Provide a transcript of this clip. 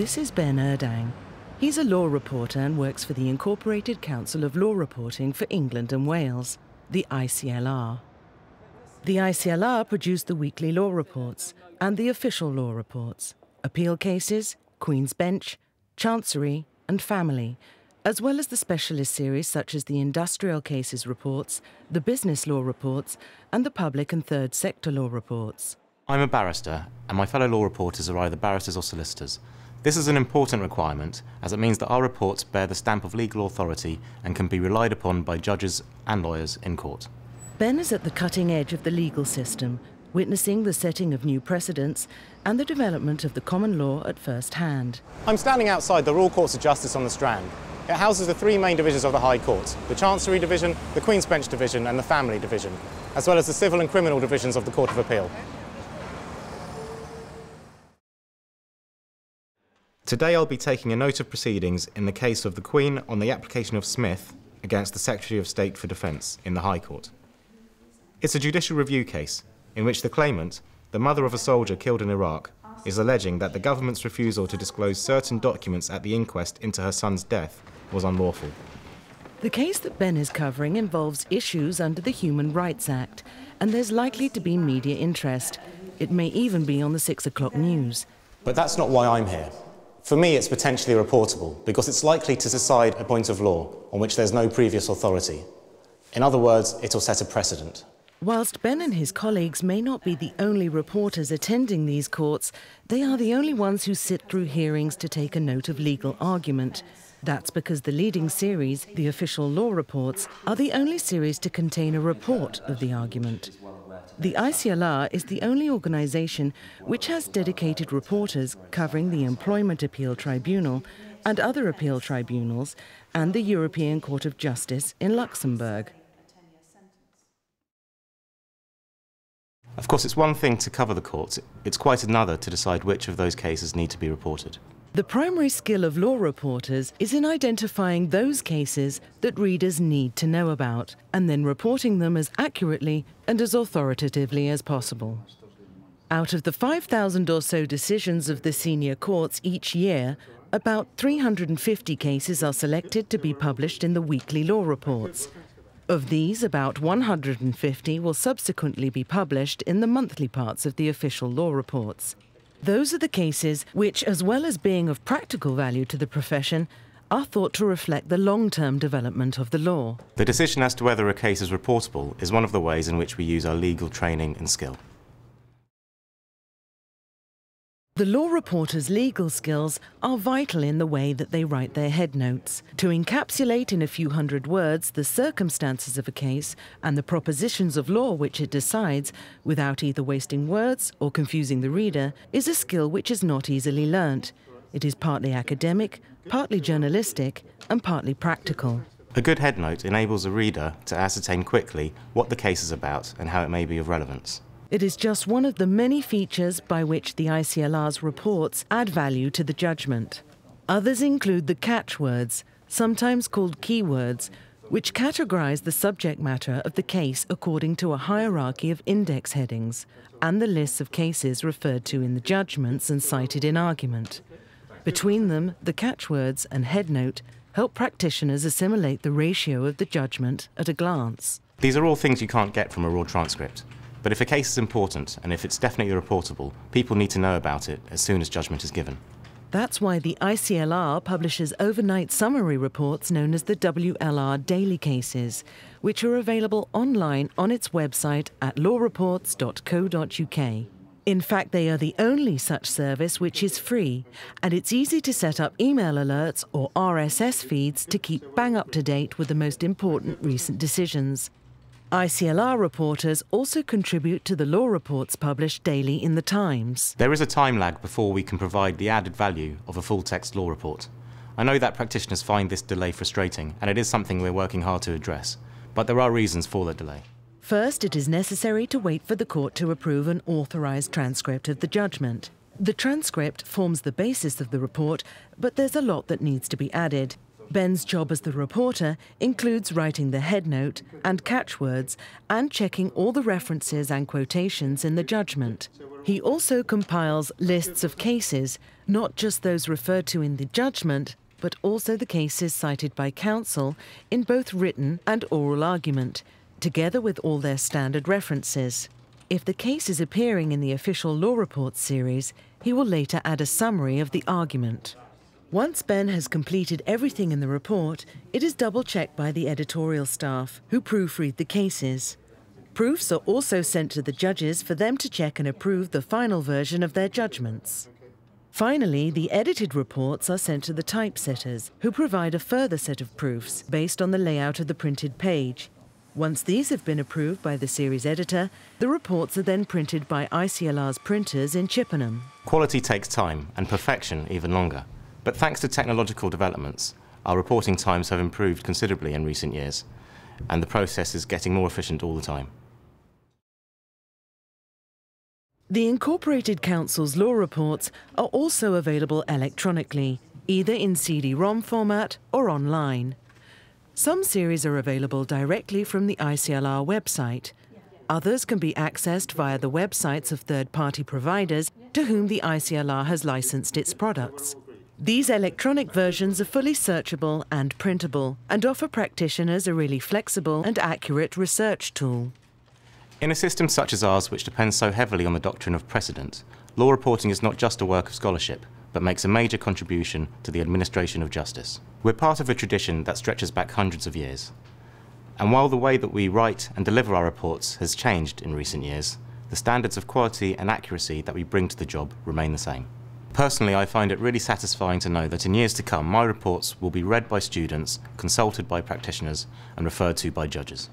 This is Ben Urdang. He's a law reporter and works for the Incorporated Council of Law Reporting for England and Wales, the ICLR. The ICLR produced the weekly law reports and the official law reports, appeal cases, Queen's Bench, Chancery, and Family, as well as the specialist series such as the industrial cases reports, the business law reports, and the public and third sector law reports. I'm a barrister, and my fellow law reporters are either barristers or solicitors. This is an important requirement, as it means that our reports bear the stamp of legal authority and can be relied upon by judges and lawyers in court. Ben is at the cutting edge of the legal system, witnessing the setting of new precedents and the development of the common law at first hand. I'm standing outside the Royal Courts of Justice on the Strand. It houses the three main divisions of the High Court, the Chancery Division, the Queen's Bench Division and the Family Division, as well as the civil and criminal divisions of the Court of Appeal. Today I'll be taking a note of proceedings in the case of the Queen on the application of Smith against the Secretary of State for Defence in the High Court. It's a judicial review case in which the claimant, the mother of a soldier killed in Iraq, is alleging that the government's refusal to disclose certain documents at the inquest into her son's death was unlawful. The case that Ben is covering involves issues under the Human Rights Act, and there's likely to be media interest. It may even be on the six o'clock news. But that's not why I'm here. For me, it's potentially reportable because it's likely to decide a point of law on which there's no previous authority. In other words, it'll set a precedent. Whilst Ben and his colleagues may not be the only reporters attending these courts, they are the only ones who sit through hearings to take a note of legal argument. That's because the leading series, the official law reports, are the only series to contain a report of the argument. The ICLR is the only organisation which has dedicated reporters covering the Employment Appeal Tribunal and other appeal tribunals and the European Court of Justice in Luxembourg. Of course, it's one thing to cover the courts, it's quite another to decide which of those cases need to be reported. The primary skill of law reporters is in identifying those cases that readers need to know about and then reporting them as accurately and as authoritatively as possible. Out of the 5,000 or so decisions of the senior courts each year, about 350 cases are selected to be published in the weekly law reports. Of these, about 150 will subsequently be published in the monthly parts of the official law reports. Those are the cases which, as well as being of practical value to the profession, are thought to reflect the long term development of the law. The decision as to whether a case is reportable is one of the ways in which we use our legal training and skill. The law reporter's legal skills are vital in the way that they write their headnotes. To encapsulate in a few hundred words the circumstances of a case and the propositions of law which it decides, without either wasting words or confusing the reader, is a skill which is not easily learnt. It is partly academic, partly journalistic, and partly practical. A good headnote enables a reader to ascertain quickly what the case is about and how it may be of relevance. It is just one of the many features by which the ICLR's reports add value to the judgment. Others include the catchwords, sometimes called keywords, which categorize the subject matter of the case according to a hierarchy of index headings, and the lists of cases referred to in the judgments and cited in argument. Between them, the catchwords and headnote help practitioners assimilate the ratio of the judgment at a glance. These are all things you can't get from a raw transcript. But if a case is important and if it's definitely reportable, people need to know about it as soon as judgment is given. That's why the ICLR publishes overnight summary reports known as the WLR Daily Cases, which are available online on its website at lawreports.co.uk. In fact, they are the only such service which is free, and it's easy to set up email alerts or RSS feeds to keep bang up to date with the most important recent decisions. ICLR reporters also contribute to the law reports published daily in the Times. There is a time lag before we can provide the added value of a full text law report. I know that practitioners find this delay frustrating, and it is something we're working hard to address, but there are reasons for the delay. First, it is necessary to wait for the court to approve an authorised transcript of the judgment. The transcript forms the basis of the report, but there's a lot that needs to be added. Ben's job as the reporter includes writing the headnote and catchwords and checking all the references and quotations in the judgment. He also compiles lists of cases, not just those referred to in the judgment, but also the cases cited by counsel in both written and oral argument, together with all their standard references. If the case is appearing in the official law reports series, he will later add a summary of the argument. Once Ben has completed everything in the report, it is double checked by the editorial staff, who proofread the cases. Proofs are also sent to the judges for them to check and approve the final version of their judgments. Finally, the edited reports are sent to the typesetters, who provide a further set of proofs based on the layout of the printed page. Once these have been approved by the series editor, the reports are then printed by ICLR's printers in Chippenham. Quality takes time, and perfection even longer. But thanks to technological developments, our reporting times have improved considerably in recent years, and the process is getting more efficient all the time. The Incorporated Council's law reports are also available electronically, either in CD-ROM format or online. Some series are available directly from the ICLR website. Others can be accessed via the websites of third-party providers to whom the ICLR has licensed its products. These electronic versions are fully searchable and printable and offer practitioners a really flexible and accurate research tool. In a system such as ours, which depends so heavily on the doctrine of precedent, law reporting is not just a work of scholarship, but makes a major contribution to the administration of justice. We're part of a tradition that stretches back hundreds of years. And while the way that we write and deliver our reports has changed in recent years, the standards of quality and accuracy that we bring to the job remain the same. Personally, I find it really satisfying to know that in years to come, my reports will be read by students, consulted by practitioners, and referred to by judges.